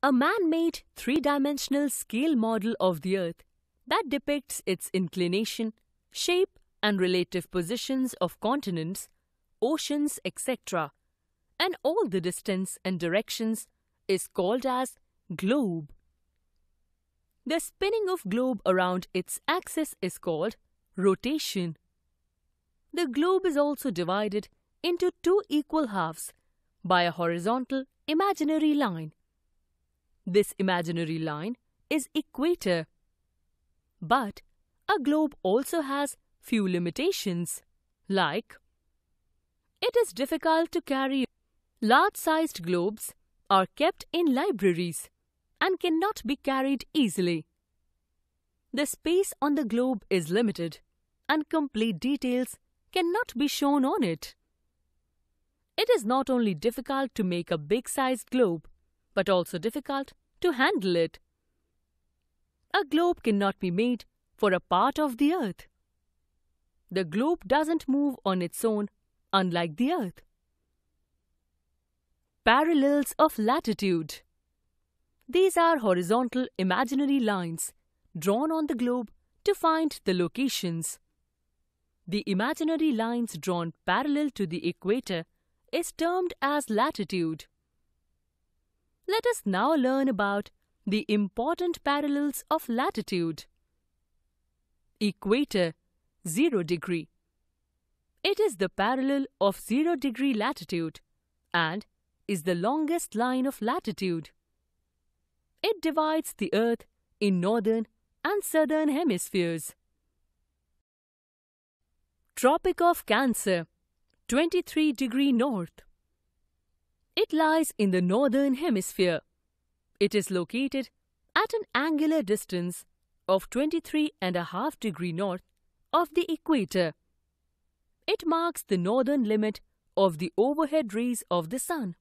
a man-made three-dimensional scale model of the Earth that depicts its inclination, shape and relative positions of continents, oceans, etc., and all the distance and directions is called as globe. The spinning of globe around its axis is called rotation. The globe is also divided into two equal halves by a horizontal imaginary line. This imaginary line is equator. But a globe also has few limitations, like it is difficult to carry. Large-sized globes are kept in libraries and cannot be carried easily. The space on the globe is limited and complete details cannot be shown on it. It is not only difficult to make a big-sized globe, but also difficult to handle it. A globe cannot be made for a part of the earth. The globe doesn't move on its own, unlike the earth. Parallels of latitude. These are horizontal imaginary lines drawn on the globe to find the locations. The imaginary lines drawn parallel to the equator is termed as latitude. Let us now learn about the important parallels of latitude. Equator 0 degree. It is the parallel of 0 degree latitude and is the longest line of latitude. It divides the earth in northern and southern hemispheres. Tropic of Cancer 23 degree north. It lies in the northern hemisphere. It is located at an angular distance of 23.5 degree north of the equator. It marks the northern limit of the overhead rays of the sun.